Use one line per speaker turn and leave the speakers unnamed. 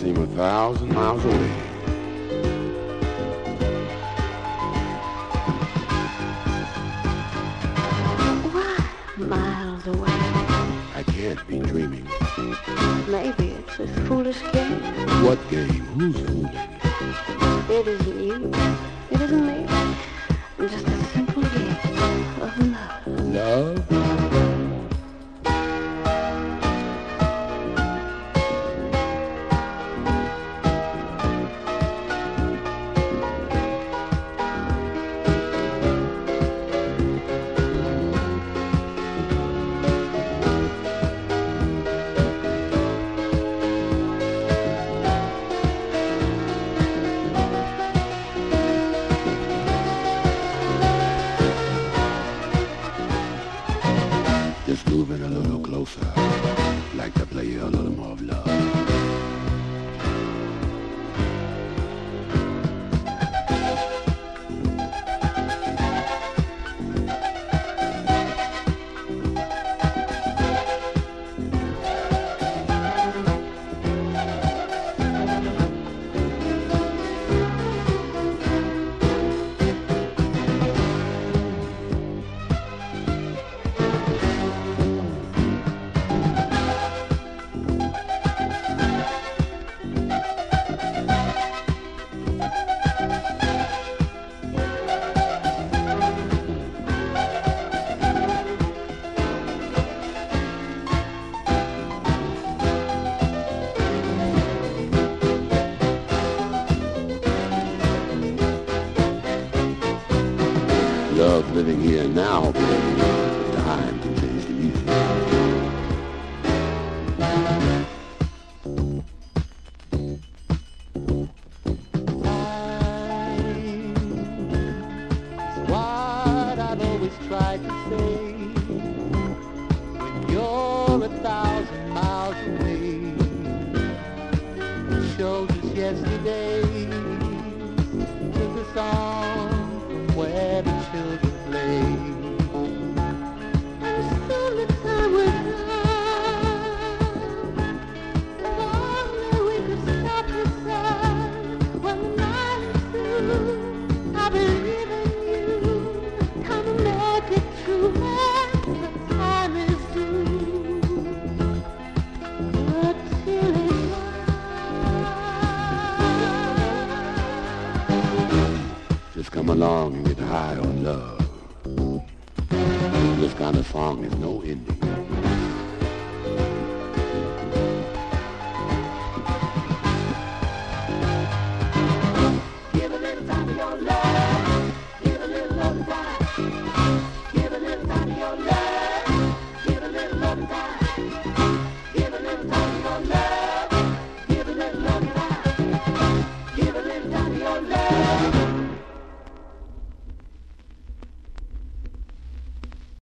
seem a thousand miles away.
Why miles away?
I can't be dreaming.
Maybe it's a foolish game.
What game? Who's fooling?
It isn't you. It isn't me. Just a simple game of love.
Love? living here now. love. This kind of song is no ending.